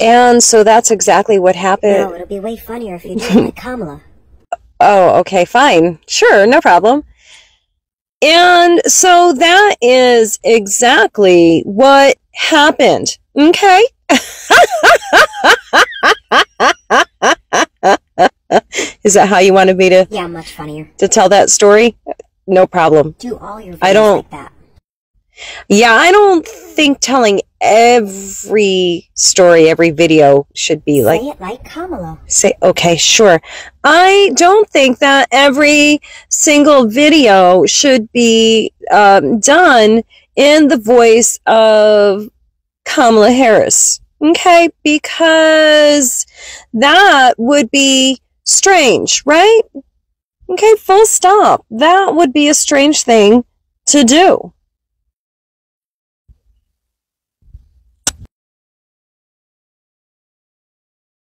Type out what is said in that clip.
And so that's exactly what happened. No, it'll be way funnier if you do it like Kamala. Oh, okay, fine. Sure, no problem. And so that is exactly what happened. Okay. is that how you wanted me to, Yeah, much funnier. to tell that story? No problem. Do all your I don't- like. Yeah, I don't think telling every story, every video should be like Say it like Kamala. say okay sure. I don't think that every single video should be um, done in the voice of kamala harris okay? Because that would be strange right? Okay full stop. That would be a strange thing to do